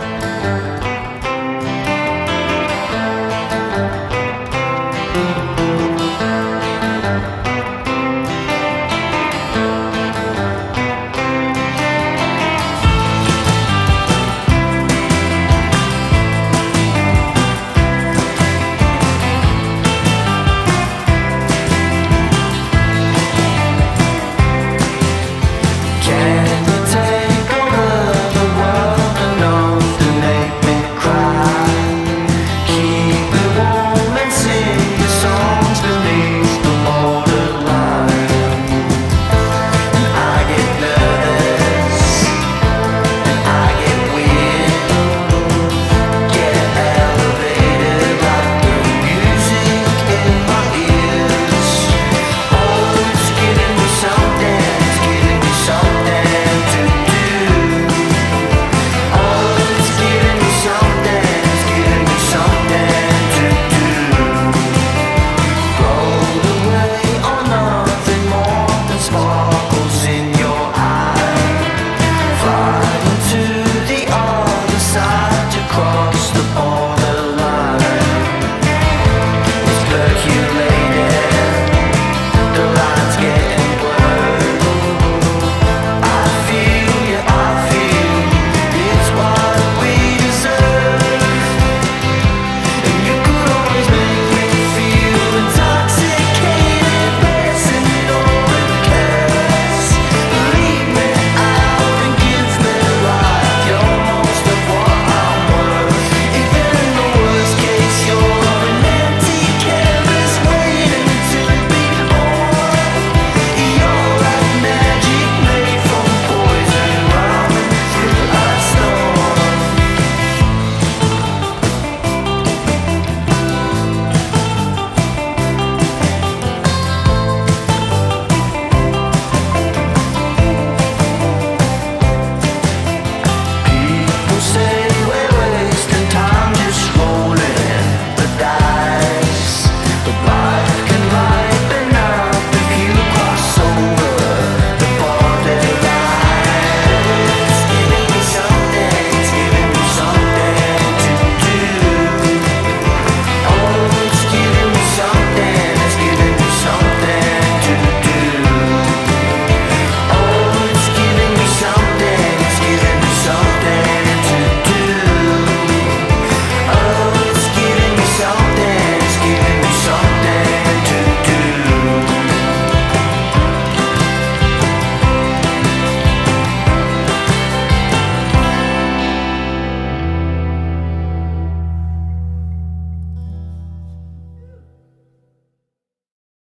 Bye.